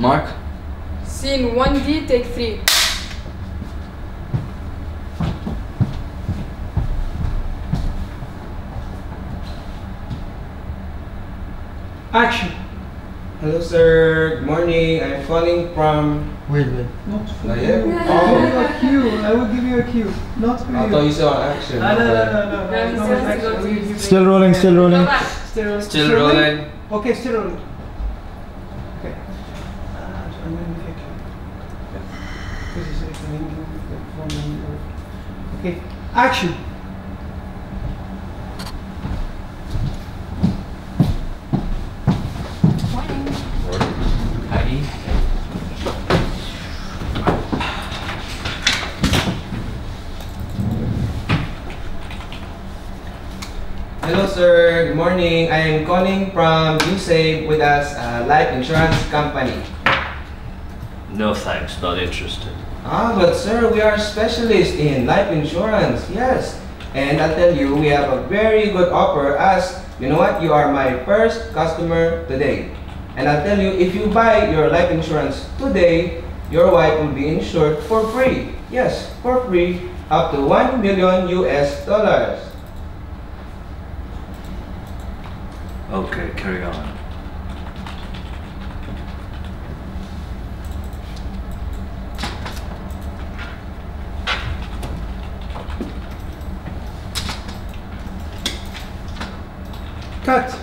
Mark? Scene 1D, take 3. Action. Hello, sir. Good morning. I'm calling from. Wait, wait. Not for Not you. yet? I'll oh. give you a cue. I will give you a cue. Not for I you. thought you said action. No, no, no, no, No, no. he no, says action. to go I will to- give you- Still rolling, still rolling. Still rolling. Still rolling. Okay, still rolling. Okay. I'm going to fix it. This is it. I'm going to fix it from Okay, action. Hello, sir. Good morning. I am calling from USAVE with us, uh, life insurance company. No thanks, not interested. Ah, but sir, we are specialists in life insurance. Yes. And I'll tell you, we have a very good offer as, you know what, you are my first customer today. And I'll tell you, if you buy your life insurance today, your wife will be insured for free. Yes, for free, up to 1 million US dollars. Okay, carry on. Cut.